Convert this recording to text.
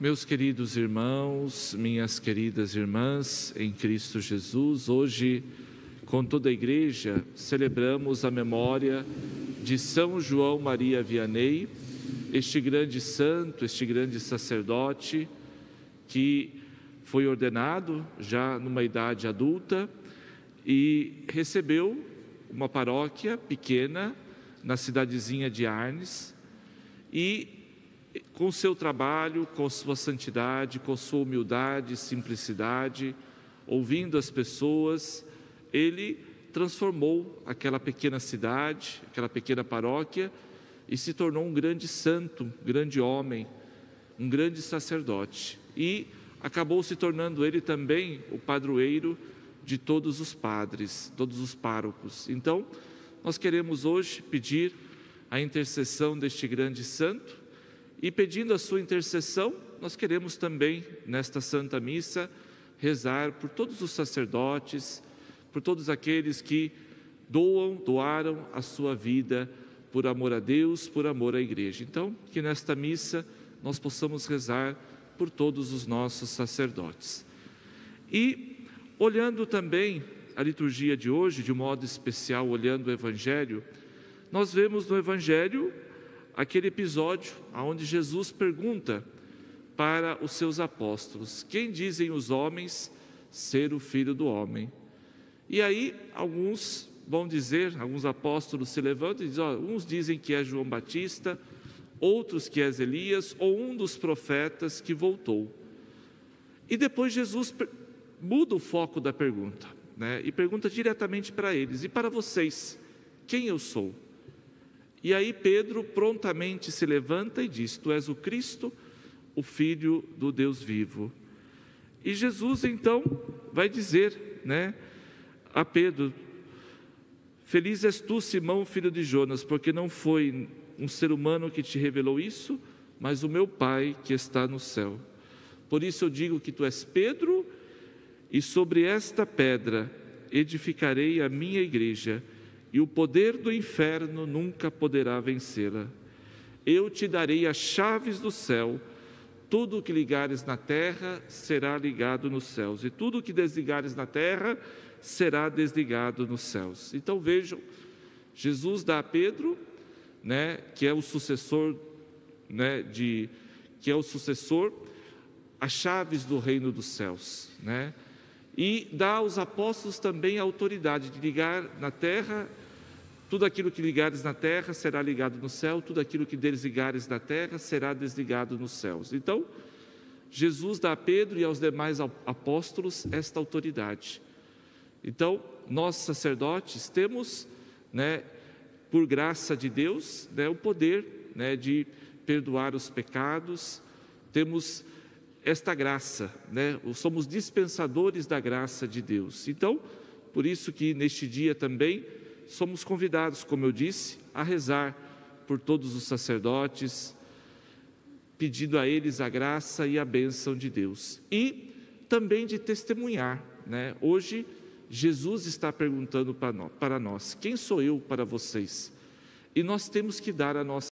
Meus queridos irmãos, minhas queridas irmãs em Cristo Jesus, hoje, com toda a igreja, celebramos a memória de São João Maria Vianney, este grande santo, este grande sacerdote que foi ordenado já numa idade adulta e recebeu uma paróquia pequena na cidadezinha de Arnes e com seu trabalho, com sua santidade, com sua humildade e simplicidade, ouvindo as pessoas, ele transformou aquela pequena cidade, aquela pequena paróquia e se tornou um grande santo, um grande homem, um grande sacerdote. E acabou se tornando ele também o padroeiro de todos os padres, todos os párocos. Então, nós queremos hoje pedir a intercessão deste grande santo e pedindo a sua intercessão, nós queremos também, nesta Santa Missa, rezar por todos os sacerdotes, por todos aqueles que doam, doaram a sua vida por amor a Deus, por amor à Igreja. Então, que nesta missa nós possamos rezar por todos os nossos sacerdotes. E, olhando também a liturgia de hoje, de modo especial, olhando o Evangelho, nós vemos no Evangelho aquele episódio onde Jesus pergunta para os seus apóstolos: Quem dizem os homens ser o filho do homem? E aí, alguns vão dizer, alguns apóstolos se levantam e dizem: ó, uns dizem que é João Batista, outros que é Elias, ou um dos profetas que voltou. E depois Jesus muda o foco da pergunta, né? E pergunta diretamente para eles: E para vocês, quem eu sou? E aí Pedro prontamente se levanta e diz: Tu és o Cristo, o Filho do Deus vivo. E Jesus então vai dizer, né, a Pedro: Feliz és tu, Simão, filho de Jonas, porque não foi um ser humano que te revelou isso, mas o meu Pai que está no céu. Por isso eu digo que tu és Pedro, e sobre esta pedra edificarei a minha igreja e o poder do inferno nunca poderá vencê-la. Eu te darei as chaves do céu, tudo o que ligares na terra será ligado nos céus, e tudo o que desligares na terra será desligado nos céus. Então vejam, Jesus dá a Pedro, né, que é o sucessor, né, de, que é o sucessor, as chaves do reino dos céus, né? E dá aos apóstolos também a autoridade de ligar na terra, tudo aquilo que ligares na terra será ligado no céu, tudo aquilo que desligares na terra será desligado nos céus. Então, Jesus dá a Pedro e aos demais apóstolos esta autoridade. Então, nós sacerdotes temos, né, por graça de Deus, né, o poder né, de perdoar os pecados, temos esta graça, né? Somos dispensadores da graça de Deus. Então, por isso que neste dia também somos convidados, como eu disse, a rezar por todos os sacerdotes, pedindo a eles a graça e a bênção de Deus. E também de testemunhar, né? Hoje Jesus está perguntando para nós: quem sou eu para vocês? E nós temos que dar a nossa